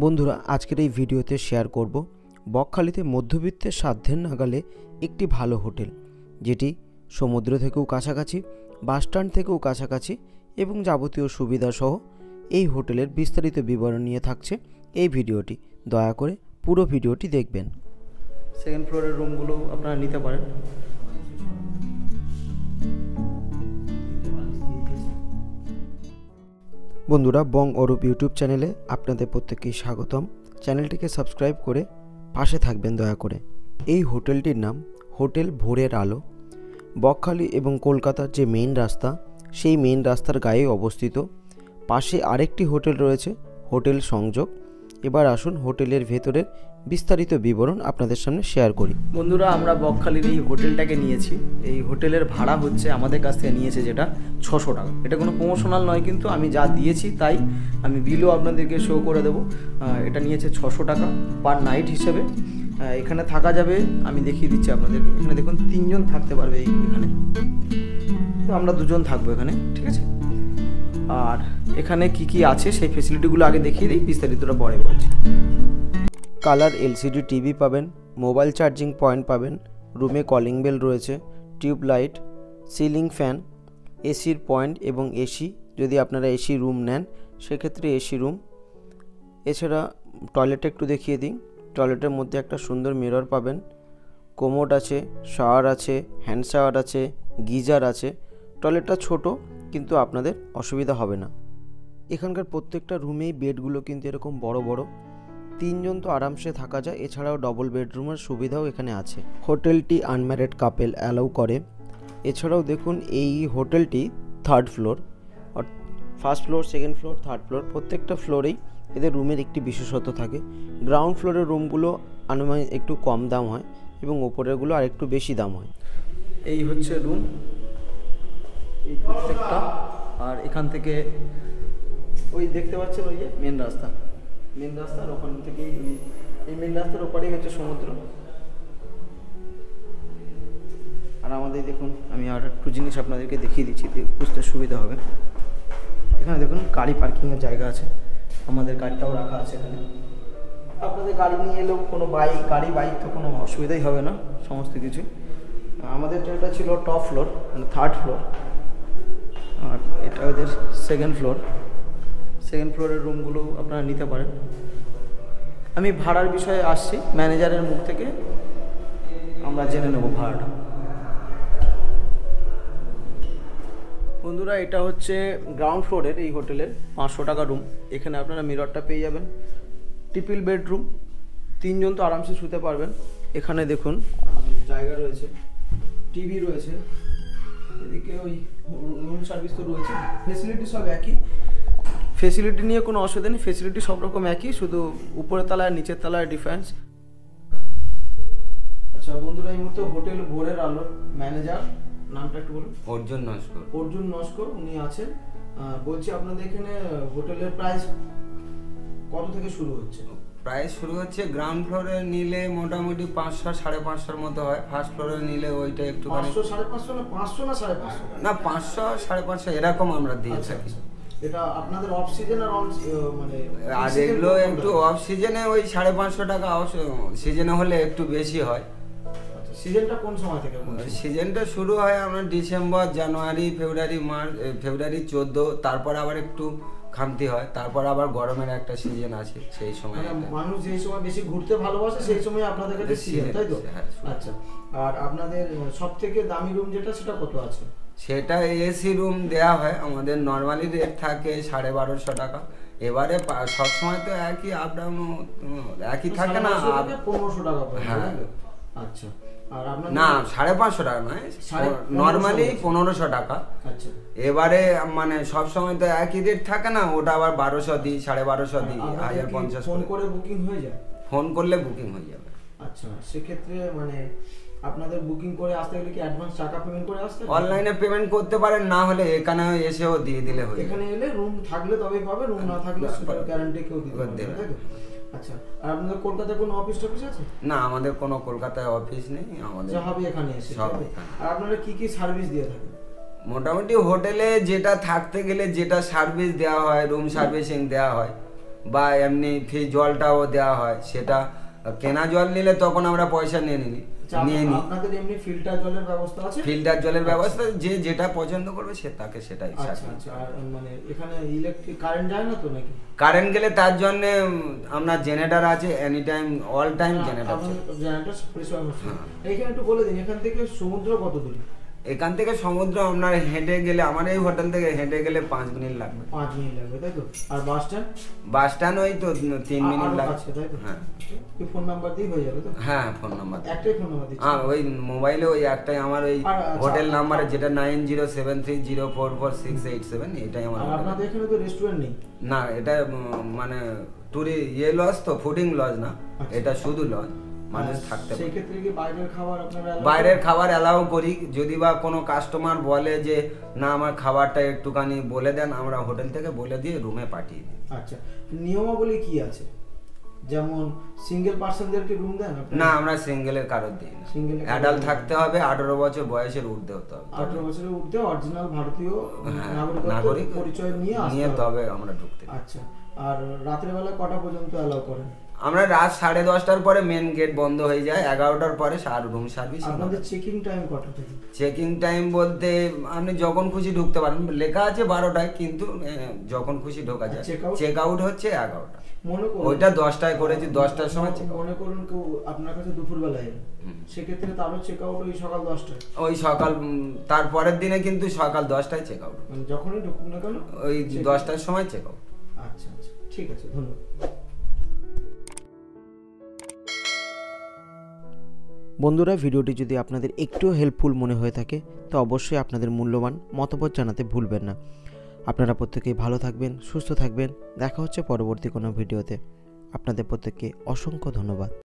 বন্ধুরা, আজকের এই ভিডিওতে শেয়ার করব বকখালিতে মধ্যবিত্তের সাধ্যের নাগালে একটি ভালো হোটেল, যেটি সমুদ্র থেকেও কাছাকাছি বাসস্ট্যান্ড থেকেও কাছাকাছি এবং যাবতীয় সুবিধা সহ এই হোটেলের বিস্তারিত বিবরণ নিয়ে থাকছে এই ভিডিওটি। দয়া করে পুরো ভিডিওটি দেখবেন। সেকেন্ড ফ্লোরের রুমগুলো আপনারা নিতে পারেন। বন্ধুরা বং অরূপ ইউটিউব চ্যানেলে আপনাদের প্রত্যেককেই স্বাগতম। চ্যানেলটিকে সাবস্ক্রাইব করে পাশে থাকবেন দয়া করে। এই হোটেলটির নাম হোটেল ভোরের আলো। বকখালি এবং কলকাতার যে মেইন রাস্তা, সেই মেইন রাস্তার গায়ে অবস্থিত। পাশে আরেকটি হোটেল রয়েছে, হোটেল সংযোগ। এবার আসুন হোটেলের ভেতরের বিস্তারিত বিবরণ আপনাদের সামনে শেয়ার করি। বন্ধুরা, আমরা বকখালির এই হোটেলটাকে নিয়েছি। এই হোটেলের ভাড়া হচ্ছে আমাদের কাছ থেকে নিয়েছে যেটা ছশো টাকা। এটা কোনো প্রমোশনাল নয় কিন্তু আমি যা দিয়েছি তাই আমি বিলও আপনাদেরকে শো করে দেবো। এটা নিয়েছে ছশো টাকা পার নাইট হিসেবে। এখানে থাকা যাবে, আমি দেখিয়ে দিচ্ছি আপনাদেরকে। এখানে দেখুন, তিনজন থাকতে পারবে এখানে। তো আমরা দুজন থাকব এখানে, ঠিক আছে? আর এখানে কি কি আছে সেই ফেসিলিটিগুলো আগে দেখিয়ে দিই, বিস্তারিতটা পরে বলছি। কালার এলসিডি টিভি পাবেন, মোবাইল চার্জিং পয়েন্ট পাবেন, রুমে কলিং বেল রয়েছে টিউব লাইট সিলিং ফ্যান, এসির পয়েন্ট এবং এসি, যদি আপনারা এসি রুম নেন, সেক্ষেত্রে এসি রুম। এছাড়া টয়লেট একটু দেখিয়ে দিই, টয়লেটের মধ্যে একটা সুন্দর মিরর পাবেন কোমোড আছে, শাওয়ার আছে, হ্যান্ড শাওয়ার আছে, গিজার আছে, টয়লেটটা ছোট কিন্তু আপনাদের অসুবিধা হবে না। এখানকার প্রত্যেকটা রুমেই বেডগুলো কিন্তু এরকম বড় বড় তিনজন তো আরামসে থাকা যায়, এছাড়াও ডবল বেডরুমের সুবিধাও এখানে আছে। হোটেলটি আনম্যারিড কাপেল অ্যালাউ করে। এছাড়াও দেখুন, এই হোটেলটি third floor first floor second floor third floor প্রত্যেকটা ফ্লোরেই এদের রুমের একটি বিশেষত্ব থাকে। গ্রাউন্ড ফ্লোরের রুমগুলো আনুমানিক একটু কম দাম হয় এবং ওপরেরগুলো আর একটু বেশি দাম হয়। এই হচ্ছে রুম এই প্রত্যেকটা, আর এখান থেকে ওই দেখতে পাচ্ছেন ওই যে মেন রাস্তা। মেন রাস্তার ওখান থেকেই এই মেন রাস্তার ওপারেই হচ্ছে সমুদ্র। আর আমাদের দেখুন, আমি আর একটু জিনিস আপনাদেরকে দেখিয়ে দিচ্ছি বুঝতে সুবিধা হবে। এখানে দেখুন, গাড়ি পার্কিংয়ের জায়গা আছে। আমাদের গাড়িটাও রাখা আছে এখানে। আপনাদের গাড়ি নিয়ে এলেও কোনো বাইক গাড়ি বাইক তো কোনো অসুবিধাই হবে না, সমস্ত কিছু। আমাদের যেটা ছিল টপ ফ্লোর মানে থার্ড ফ্লোর আর এটা ওদের সেকেন্ড ফ্লোর সেকেন্ড ফ্লোরের রুমগুলো আপনারা নিতে পারেন। আমি ভাড়ার বিষয়ে আসছি ম্যানেজারের মুখ থেকে আমরা জেনে নেব ভাড়াটা। বন্ধুরা, এটা হচ্ছে গ্রাউন্ড ফ্লোরের এই হোটেলের পাঁচশো টাকা রুম এখানে আপনারা মিররটা পেয়ে যাবেন। ট্রিপল বেডরুম তিনজন তো আরামসে শুতে পারবেন। এখানে দেখুন, জায়গা রয়েছে টিভি রয়েছে। এদিকে ওই রুম সার্ভিস তো রয়েছে। ফেসিলিটি সব একই। ফেসিলিটি নিয়ে কোনো অসুবিধা নেই ফেসিলিটি সব রকম একই শুধু উপরের তলায় নিচের তলায় ডিফারেন্স আচ্ছা বন্ধুরা এই মুহূর্তে হোটেল ভোরের আলোর ম্যানেজার নামটা একটু বলুন। অর্জুন নস্কর। অর্জুন নস্কর উনি আছেন। বলছি আপনাদের এখানে হোটেলের প্রাইস কত থেকে শুরু হচ্ছে? প্রাইস শুরু হচ্ছে গ্রাউন্ড ফ্লোরে নিলে মোটামুটি পাঁচশো সাড়ে পাঁচশোর মতো হয়। ফার্স্ট ফ্লোরে নিলে ওইটা একটু পাঁচশো সাড়ে পাঁচশো না পাঁচশো না সাড়ে পাঁচশো? না পাঁচশো সাড়ে পাঁচশো এরকম আমরা দিয়ে আচ্ছা, থাকি। আচ্ছা। এটা আপনাদের অফ সিজন আর মানে আর এগুলো একটু অফ সিজনে ওই সাড়ে পাঁচশো টাকা সিজনে হলে একটু বেশি হয়। আচ্ছা, সিজনটা কোন সময় থেকে সিজনটা শুরু হয় আমরা ডিসেম্বর জানুয়ারি ফেব্রুয়ারি মার্চ ফেব্রুয়ারি চোদ্দ তারপর আবার একটু খামতি হয় তারপর আবার গরমের একটা সিজন আছে সেই সময় মানে মানুষ যেই সময় বেশি ঘুরতে ভালোবাসে সেই সময় আপনাদের কাছে সিজন তাই তো? হ্যাঁ, আচ্ছা আর আপনাদের সব থেকে দামি রুম যেটা সেটা কত আছে? সেটা এসি রুম দেয়া হয় আমাদের নর্মালি রেট থাকে সাড়ে বারোশো টাকা। এবারে সবসময় তো একই আপ ডাউন একই থাকে না পনেরোশো টাকা হ্যাঁ। আচ্ছা। না সাড়ে পাঁচশো টাকা নয় নর্মালি পনেরোশো। টাকা। আচ্ছা। এবারে মানে সব সময় তো একই রেট থাকে না ওটা আবার বারোশো দিই সাড়ে বারোশো দিই হাজার পঞ্চাশ ফোন। করে। বুকিং হয়ে যায়? ফোন করলে বুকিং হয়ে যাবে। আচ্ছা সেক্ষেত্রে মানে আপনাদের বুকিং করে আসতে গেলে কি অ্যাডভান্স টাকা পেমেন্ট করে আসতে হবে? অনলাইনে পেমেন্ট করতে পারেন না হলে এখানে এসেও দিয়ে দিলে হয়ে যাবে এখানে এলে রুম থাকলে তবেই পাবে রুম না থাকলে। গ্যারান্টি কেউ দিতে পারবে না? আচ্ছা আর আপনাদের কলকাতায় কোনো অফিস টফিস আছে না আমাদের কোনো কলকাতায় অফিস নেই আমাদের যা হবে এখানে এসে সব। আর আপনারা কি কি সার্ভিস দিয়ে থাকেন মোটামুটি হোটেলে যেটা থাকতে গেলে যেটা সার্ভিস দেওয়া হয় রুম সার্ভিসিং দেওয়া হয় বা এমনি ফ্রি জলটাও দেওয়া হয় সেটা কেনা জল নিলে তখন আমরা পয়সা নিয়ে নিই আচ্ছা, নিয়ে নিই। আপনাদের এমনি ফিল্টার জলের ব্যবস্থা আছে? ফিল্টার জলের ব্যবস্থা যে যেটা পছন্দ করবে সে তাকে সেটাই আচ্ছা আচ্ছা মানে এখানে ইলেকট্রিক কারেন্ট যায় না তো নাকি? কারেন্ট গেলে তার জন্য আপনার জেনারেটর আছে any time all time generator generator. এইখানে একটু বলে দিন এখান থেকে সমুদ্র কত দূর? এখান থেকে সমুদ্র আপনার হেঁটে গেলে আমার এই হোটেল থেকে হেঁটে গেলে পাঁচ মিনিট লাগবে। পাঁচ মিনিট লাগবে তাই তো? আর বাস স্ট্যান্ড? বাস স্ট্যান্ড ওই তো তিন মিনিট তাই তো? হ্যাঁ। ফোন নাম্বার দিয়ে হয়ে যাবে তো? হ্যাঁ ফোন নাম্বার একটাই ফোন নাম্বার হ্যাঁ ওই মোবাইলে ওই একটাই আমার ওই আচ্ছা, হোটেল আর- নাম্বারে যেটা nine zero seven three zero four four six eight seven এটাই আমার আপনাদের এখানে তো রেস্টুরেন্ট নেই? না এটা মানে টুরি ইয়ে লজ তো ফুডিং লজ না। আচ্ছা। এটা শুধু লজ। মানুষ থাকতে পারে। ক্ষেত্রে কি বাইরের খাবার আপনারা বাইরের খাবার অ্যালাউ করি যদি বা কোনো কাস্টমার বলে যে না আমার খাবারটা একটুখানি বলে দেন আমরা হোটেল থেকে বলে দিয়ে রুমে পাঠিয়ে দিই। আচ্ছা নিয়মাবলী কি আছে? যেমন সিঙ্গেল পার্সনদেরকে রুম দেন না আমরা সিঙ্গেলের কারোর দিই না। এর অ্যাডাল্ট থাকতে হবে আঠারো বছর বয়সের ঊর্ধ্বে হতে হবে। আঠারো বছরের ঊর্ধ্বে অরিজিনাল ভারতীয় হ্যাঁ, নাগরিক পরিচয় নিয়ে আসতে নিয়ে। তবে আমরা ঢুকতে আচ্ছা আর রাতের বেলা কটা পর্যন্ত অ্যালাউ করেন? আমরা রাত সাড়ে দশটার পরে মেন গেট বন্ধ হয়ে যায় এগারোটার পরে সার রুম সার্ভিস আপনাদের চেকিং টাইম কটা থেকে? চেকিং টাইম বলতে আপনি যখন খুশি ঢুকতে পারেন লেখা আছে বারোটায় কিন্তু যখন খুশি ঢোকা যায়। চেক আউট হচ্ছে এগারোটা। মনে করুন ওইটা দশটায় করেছি দশটার সময় মনে করুন কেউ আপনার কাছে দুপুর বেলায় এলো। হুম। সেক্ষেত্রে তারও চেক আউট ওই সকাল দশটায়। ওই সকাল তারপরের দিনে কিন্তু সকাল দশটায় চেক আউট মানে যখনই ঢুকুন না কেন? ওই দশটার সময় চেক আউট আচ্ছা আচ্ছা। ঠিক আছে ধন্যবাদ। বন্ধুরা, ভিডিওটি যদি আপনাদের একটুও হেল্পফুল মনে হয়ে থাকে, তো অবশ্যই আপনাদের মূল্যবান মতামত জানাতে ভুলবেন না। আপনারা প্রত্যেকেই ভালো থাকবেন, সুস্থ থাকবেন। দেখা হচ্ছে পরবর্তী কোনো ভিডিওতে। আপনাদের প্রত্যেককে অসংখ্য ধন্যবাদ।